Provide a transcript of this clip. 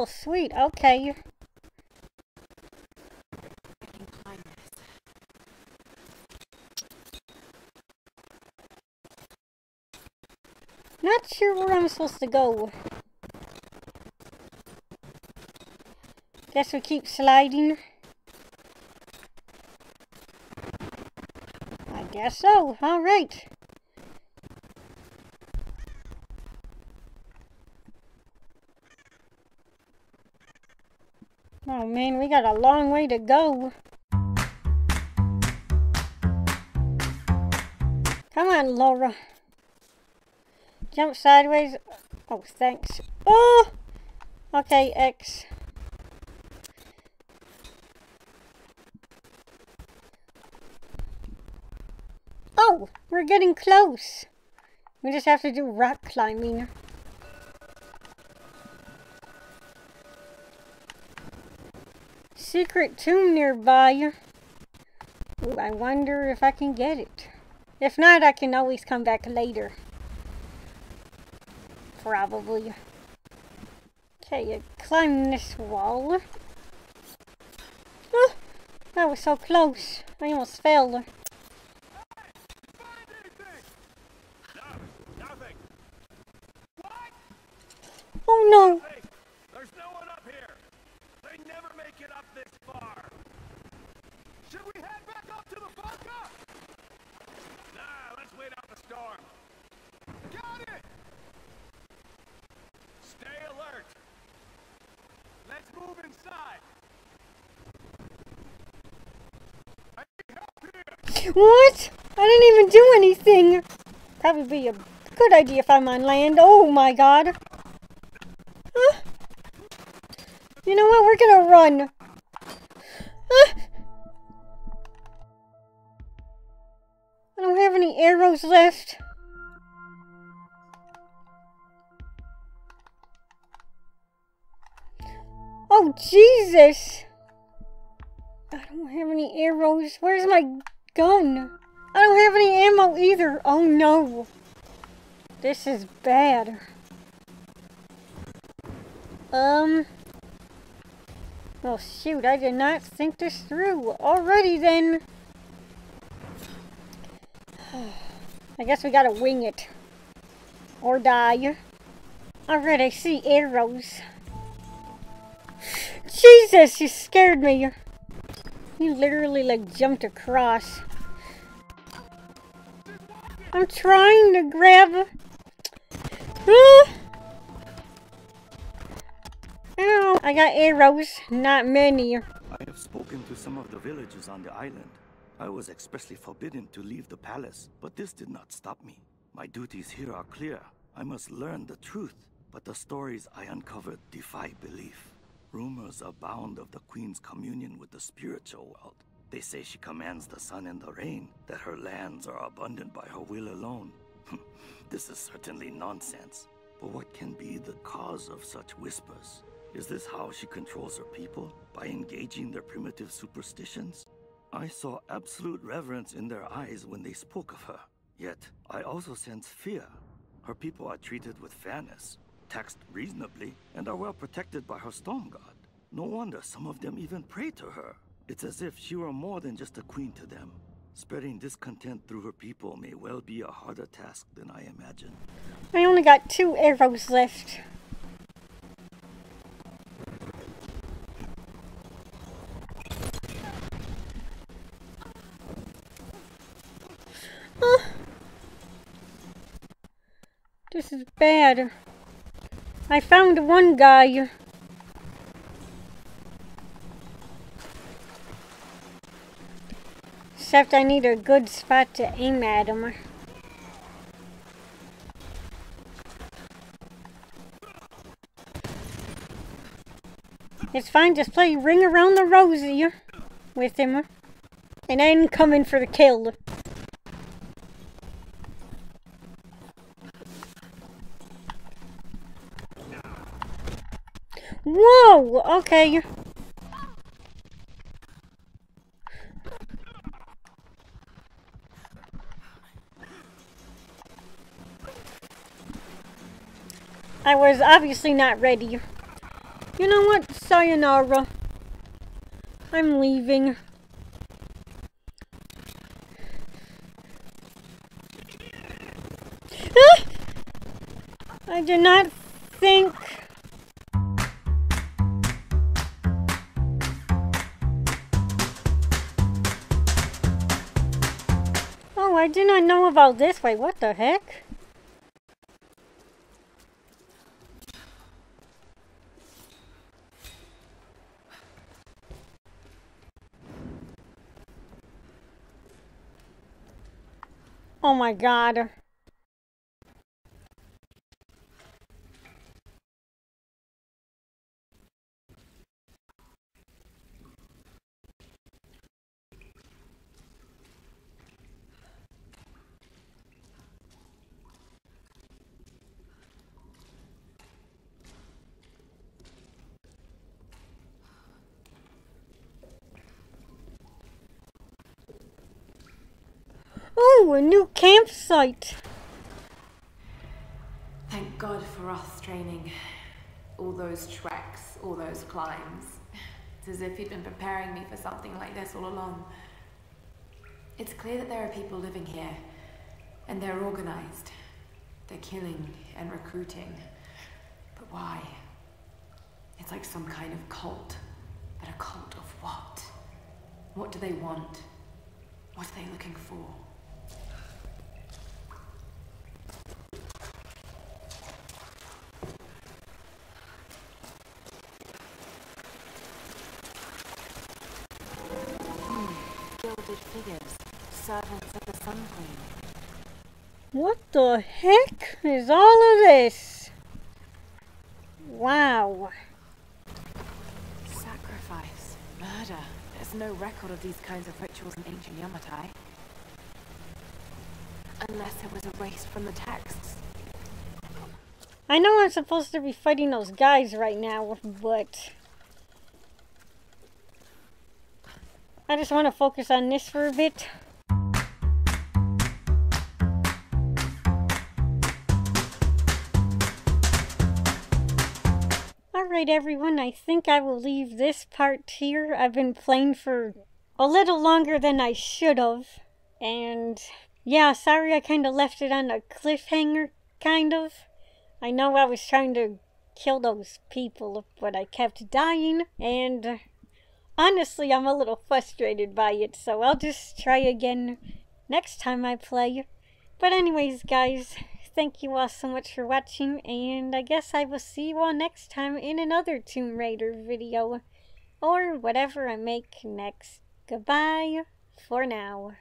Cool, sweet, okay. Not sure where I'm supposed to go. Guess we keep sliding. I guess so. Alright. Oh man, we got a long way to go. Come on, Laura. Jump sideways. Oh, thanks. Oh! Okay, X. Oh, we're getting close. We just have to do rock climbing. Secret tomb nearby. Ooh, I wonder if I can get it. If not, I can always come back later. Probably. Okay, you climb this wall. Oh, that was so close. I almost fell. Find anything? No, nothing. What? Oh no! Hey, there's no one up here. They never make it up this far. Should we head back up to the bunker? Nah, let's wait out the storm. Got it! Stay alert. Let's move inside. I need help here. What? I didn't even do anything. Probably be a good idea if I'm on land. Oh my god. Huh? You know what? We're gonna run. I don't have any arrows left. Oh, Jesus! I don't have any arrows. Where's my gun? I don't have any ammo either. Oh no. This is bad. Um. Oh shoot, I did not think this through. Alrighty then. I guess we gotta wing it. Or die. Alright, I see arrows. Jesus, you scared me. You literally like jumped across. I'm trying to grab. I got arrows, not many. I have spoken to some of the villagers on the island. I was expressly forbidden to leave the palace, but this did not stop me. My duties here are clear. I must learn the truth, but the stories I uncovered defy belief. Rumors abound of the Queen's communion with the spiritual world. They say she commands the sun and the rain, that her lands are abundant by her will alone. this is certainly nonsense. But what can be the cause of such whispers? Is this how she controls her people? By engaging their primitive superstitions? I saw absolute reverence in their eyes when they spoke of her. Yet, I also sense fear. Her people are treated with fairness, taxed reasonably, and are well protected by her storm god. No wonder some of them even pray to her. It's as if she were more than just a queen to them. Spreading discontent through her people may well be a harder task than I imagined. I only got two arrows left. This is bad. I found one guy. Except I need a good spot to aim at him. It's fine, just play Ring Around the Rosie with him. And come in for the kill. Oh, okay. I was obviously not ready. You know what? Sayonara. I'm leaving. I did not think Oh, I did not know about this. Wait, what the heck? Oh my god. A new campsite. Thank God for Roth's training. All those treks, all those climbs. It's as if he'd been preparing me for something like this all along. It's clear that there are people living here, and they're organized. They're killing and recruiting. But why? It's like some kind of cult. But a cult of what? What do they want? What are they looking for? Gilded figures, servants of the Sun Queen. What the heck is all of this? Wow. Sacrifice, murder. There's no record of these kinds of rituals in ancient Yamatai. Unless it was erased from the texts. I know I'm supposed to be fighting those guys right now, but... I just want to focus on this for a bit. Alright everyone, I think I will leave this part here. I've been playing for a little longer than I should have. And yeah, sorry I kind of left it on a cliffhanger, kind of. I know I was trying to kill those people, but I kept dying. And honestly, I'm a little frustrated by it, so I'll just try again next time I play. But anyways, guys, thank you all so much for watching, and I guess I will see you all next time in another Tomb Raider video, or whatever I make next. Goodbye for now.